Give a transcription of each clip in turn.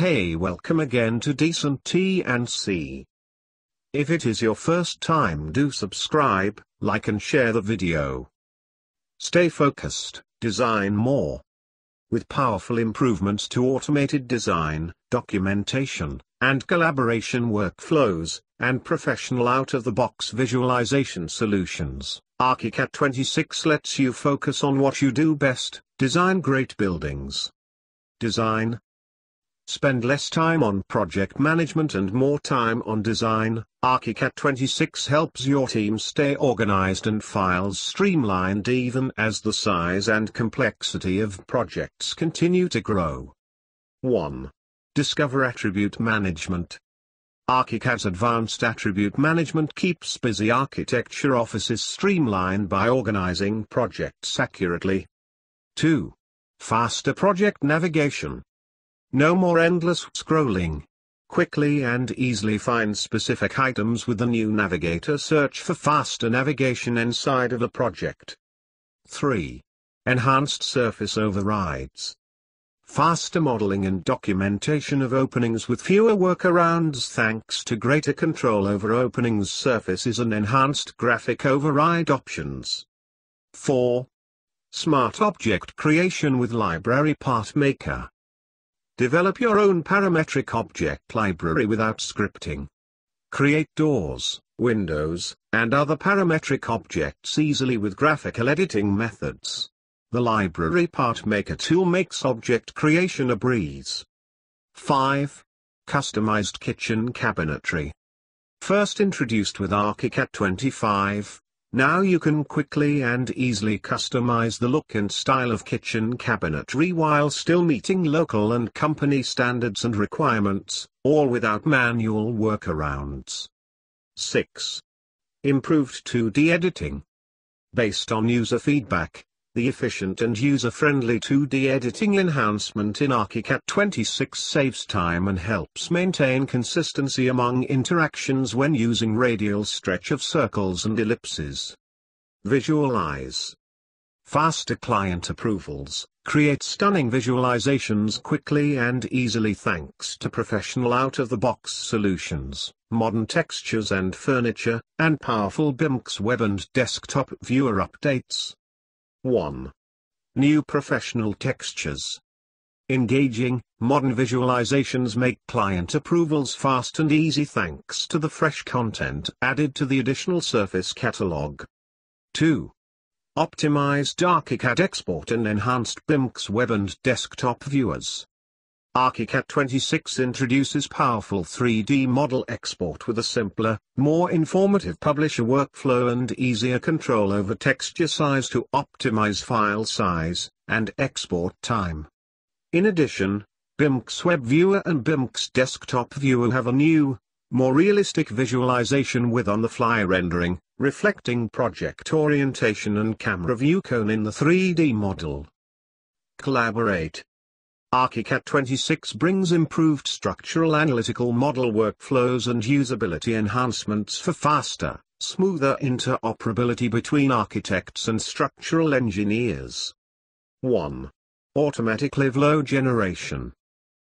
Hey welcome again to Decent T and C. If it is your first time do subscribe, like and share the video. Stay focused, design more. With powerful improvements to automated design, documentation, and collaboration workflows, and professional out-of-the-box visualization solutions, ArchiCAD 26 lets you focus on what you do best, design great buildings. Design, Spend less time on project management and more time on design. ArchiCAD 26 helps your team stay organized and files streamlined even as the size and complexity of projects continue to grow. 1. Discover Attribute Management. ArchiCAD's advanced attribute management keeps busy architecture offices streamlined by organizing projects accurately. 2. Faster project navigation. No more endless scrolling. Quickly and easily find specific items with the new Navigator search for faster navigation inside of a project. 3. Enhanced surface overrides. Faster modeling and documentation of openings with fewer workarounds thanks to greater control over openings surfaces and enhanced graphic override options. 4. Smart object creation with Library Part Maker. Develop your own parametric object library without scripting. Create doors, windows, and other parametric objects easily with graphical editing methods. The Library Part Maker tool makes object creation a breeze. 5. Customized Kitchen Cabinetry. First introduced with ArchiCAD 25, now you can quickly and easily customize the look and style of kitchen cabinetry while still meeting local and company standards and requirements, all without manual workarounds. 6. Improved 2D editing. Based on user feedback, the efficient and user-friendly 2D editing enhancement in ArchiCAD 26 saves time and helps maintain consistency among interactions when using radial stretch of circles and ellipses. Visualize. Faster client approvals, create stunning visualizations quickly and easily thanks to professional out-of-the-box solutions, modern textures and furniture, and powerful BIMx web and desktop viewer updates. 1. New professional textures. Engaging, modern visualizations make client approvals fast and easy thanks to the fresh content added to the additional Surface catalog. 2. Optimized ArchiCAD export and enhanced BIMx web and desktop viewers. ArchiCAD 26 introduces powerful 3D model export with a simpler, more informative publisher workflow and easier control over texture size to optimize file size and export time. In addition, BIMx Web Viewer and BIMx Desktop Viewer have a new, more realistic visualization with on-the-fly rendering, reflecting project orientation and camera view cone in the 3D model. Collaborate ArchiCAD 26 brings improved structural analytical model workflows and usability enhancements for faster, smoother interoperability between architects and structural engineers. 1. Automatic live load generation.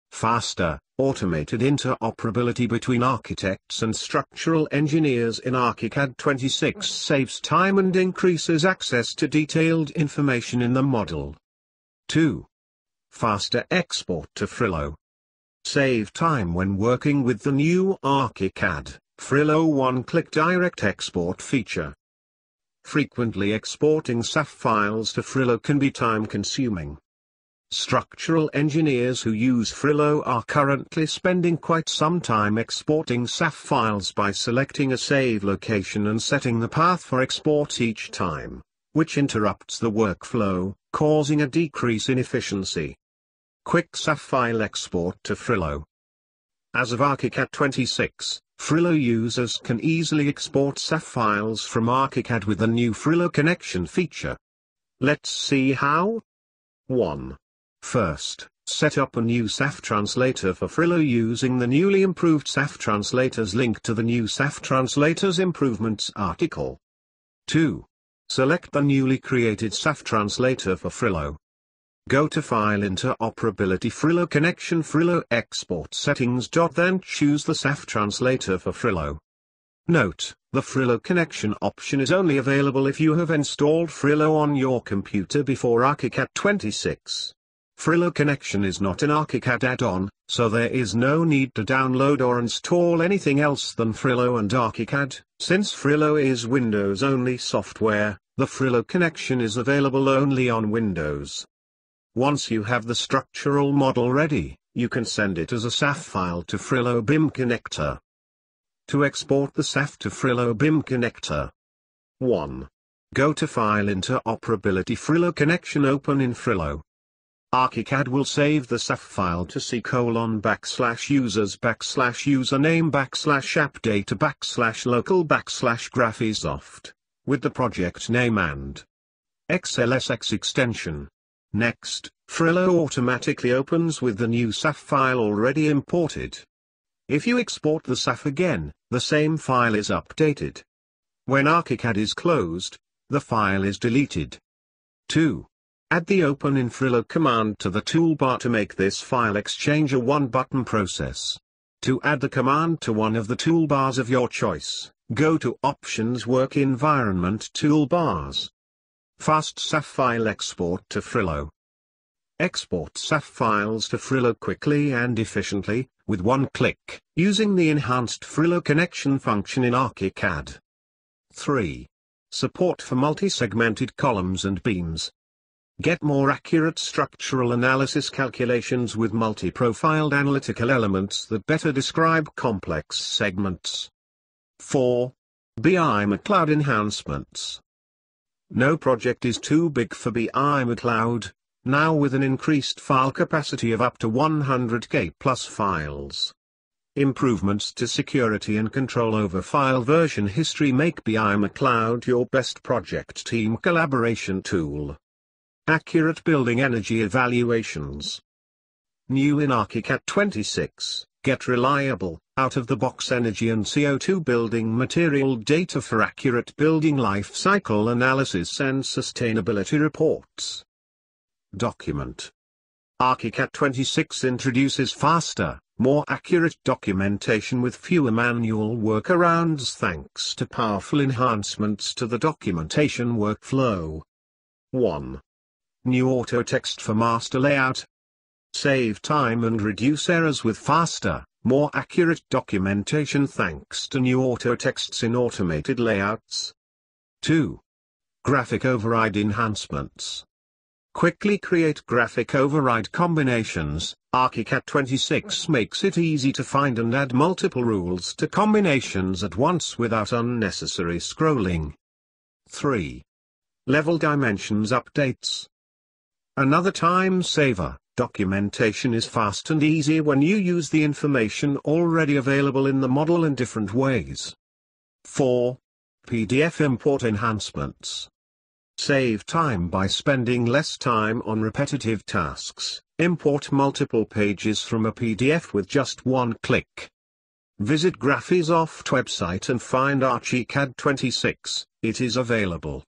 Faster, automated interoperability between architects and structural engineers in ArchiCAD 26 saves time and increases access to detailed information in the model. 2 faster export to Frilo. Save time when working with the new ArchiCAD, Frilo one-click direct export feature. Frequently exporting SAF files to Frilo can be time-consuming. Structural engineers who use Frilo are currently spending quite some time exporting SAF files by selecting a save location and setting the path for export each time, which interrupts the workflow, causing a decrease in efficiency. Quick SAF file export to Frilo. As of ArchiCAD 26, Frilo users can easily export SAF files from ArchiCAD with the new Frilo connection feature. Let's see how. 1. First, set up a new SAF translator for Frilo using the newly improved SAF translators link to the new SAF translators improvements article. 2. Select the newly created SAF translator for Frilo. Go to File Interoperability Frilo Connection Frilo Export Settings. Then choose the SAF translator for Frilo. Note, the Frilo connection option is only available if you have installed Frilo on your computer before ArchiCAD 26. Frilo connection is not an ArchiCAD add-on, so there is no need to download or install anything else than Frilo and ArchiCAD. Since Frilo is Windows-only software, the Frilo connection is available only on Windows. Once you have the structural model ready, you can send it as a SAF file to Frilo BIM connector. To export the SAF to Frilo BIM connector. 1. Go to File Interoperability Frilo connection open in Frilo. ArchiCAD will save the SAF file to C colon backslash users backslash username backslash app data backslash local backslash graphisoft, with the project name and XLSX extension. Next, Frilo automatically opens with the new SAF file already imported. If you export the SAF again, the same file is updated. When ArchiCAD is closed, the file is deleted. 2. Add the Open in Frilo command to the toolbar to make this file exchange a one-button process. To add the command to one of the toolbars of your choice, go to Options Work Environment Toolbars. Fast SAF file export to Frilo. Export SAF files to Frilo quickly and efficiently, with one click, using the enhanced Frilo connection function in ArchiCAD. 3. Support for multi-segmented columns and beams. Get more accurate structural analysis calculations with multi-profiled analytical elements that better describe complex segments. 4. BIMcloud enhancements. No project is too big for BI BIMcloud, now with an increased file capacity of up to 100k plus files. Improvements to security and control over file version history make BI BIMcloud your best project team collaboration tool. Accurate building energy evaluations. New in ArchiCAD 26, get reliable, out-of-the-box energy and CO2 building material data for accurate building life cycle analysis and sustainability reports. Document. ArchiCAD 26 introduces faster, more accurate documentation with fewer manual workarounds thanks to powerful enhancements to the documentation workflow. 1. New auto text for master layout. Save time and reduce errors with faster, more accurate documentation thanks to new auto texts in automated layouts. 2. Graphic override enhancements. Quickly create graphic override combinations. ArchiCAD 26 makes it easy to find and add multiple rules to combinations at once without unnecessary scrolling. 3. Level dimensions updates. Another time saver, documentation is fast and easy when you use the information already available in the model in different ways. 4. PDF import enhancements. Save time by spending less time on repetitive tasks. Import multiple pages from a PDF with just one click. Visit Graphisoft website and find ArchiCAD 26, it is available.